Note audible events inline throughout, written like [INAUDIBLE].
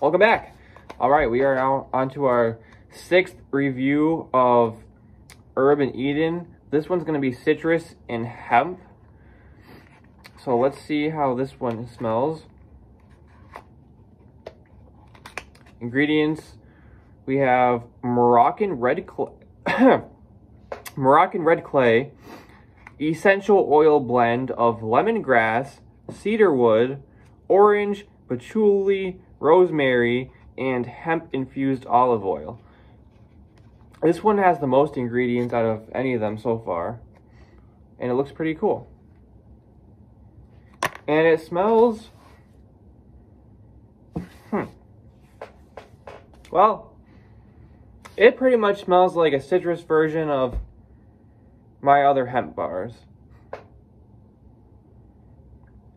welcome back. All right, we are now on to our sixth review of Herb n' Eden. This one's going to be citrus and hemp. So let's see how this one smells. Ingredients, we have Moroccan red clay, [COUGHS] Moroccan red clay, essential oil blend of lemongrass, cedarwood, orange, patchouli, rosemary, and hemp-infused olive oil. This one has the most ingredients out of any of them so far. And it looks pretty cool. And it smells... Hmm. Well, it pretty much smells like a citrus version of my other hemp bars.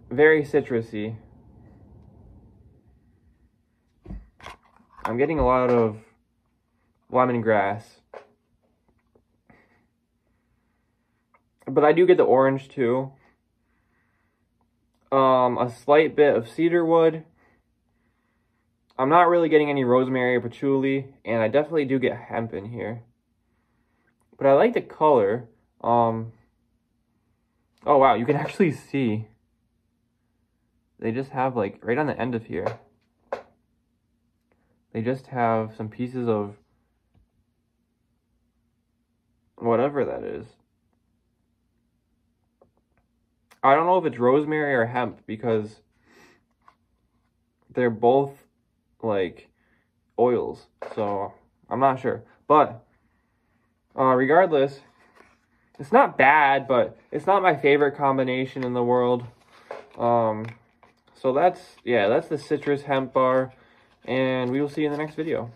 Very citrusy. I'm getting a lot of lemongrass. But I do get the orange too. Um, a slight bit of cedar wood. I'm not really getting any rosemary or patchouli, and I definitely do get hemp in here. But I like the color. Um, oh wow, you can [LAUGHS] actually see. They just have like, right on the end of here. They just have some pieces of whatever that is. I don't know if it's rosemary or hemp because they're both like oils. So I'm not sure. But uh, regardless, it's not bad, but it's not my favorite combination in the world. Um, so that's, yeah, that's the citrus hemp bar and we will see you in the next video.